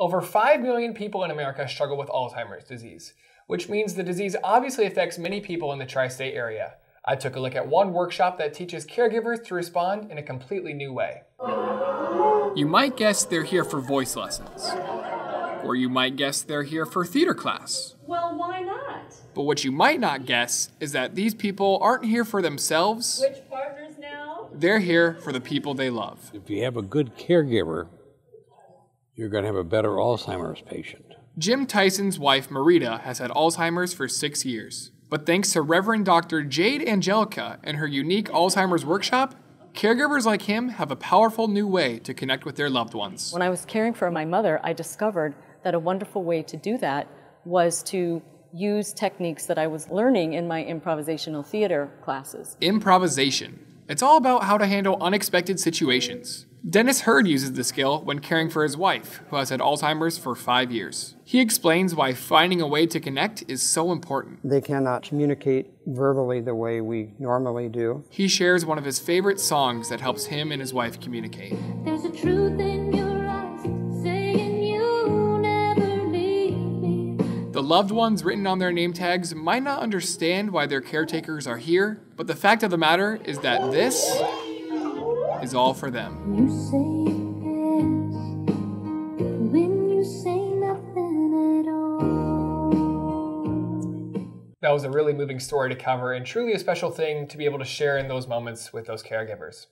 Over 5 million people in America struggle with Alzheimer's disease, which means the disease obviously affects many people in the tri state area. I took a look at one workshop that teaches caregivers to respond in a completely new way. You might guess they're here for voice lessons. Or you might guess they're here for theater class. Well, why not? But what you might not guess is that these people aren't here for themselves. Which partners now? They're here for the people they love. If you have a good caregiver, you're going to have a better Alzheimer's patient. Jim Theisen's wife, Marita, has had Alzheimer's for six years. But thanks to Reverend Dr. Jade Angelica and her unique Alzheimer's workshop, caregivers like him have a powerful new way to connect with their loved ones. When I was caring for my mother, I discovered that a wonderful way to do that was to use techniques that I was learning in my improvisational theater classes. Improvisation. It's all about how to handle unexpected situations. Dennis Hurd uses the skill when caring for his wife, who has had Alzheimer's for five years. He explains why finding a way to connect is so important. They cannot communicate verbally the way we normally do. He shares one of his favorite songs that helps him and his wife communicate. There's a truth in your eyes saying you never leave me. The loved ones written on their name tags might not understand why their caretakers are here, but the fact of the matter is that this is all for them. You say when you say nothing at all. That was a really moving story to cover and truly a special thing to be able to share in those moments with those caregivers.